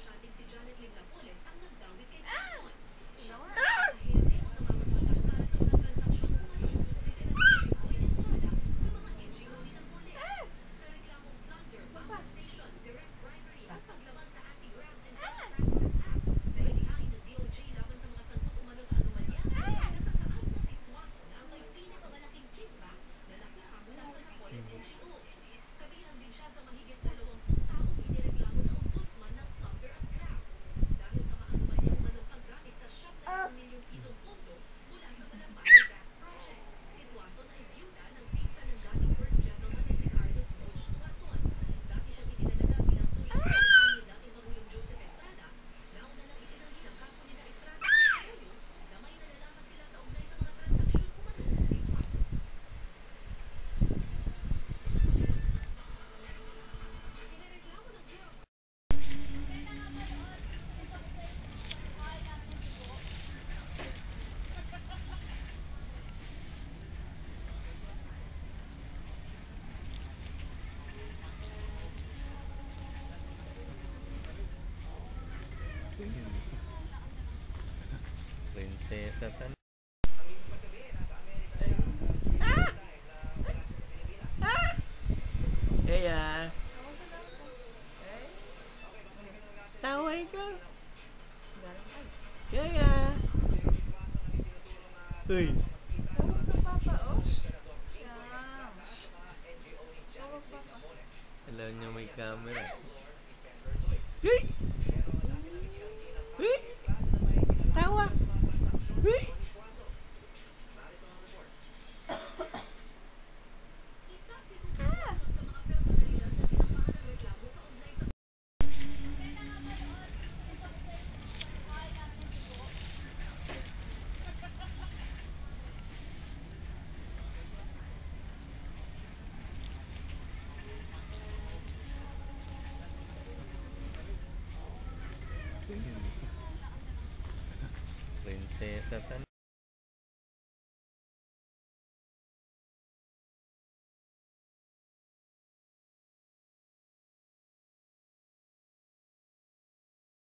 shopping si Janet Lingapoles ang nagdawit kay Jason. Ah! Siya Prinsesa tan. Ah! Ah! Kaya. Taway ka. Kaya. Uy. Alam niyo may camera. Yay! Prinsesa pala.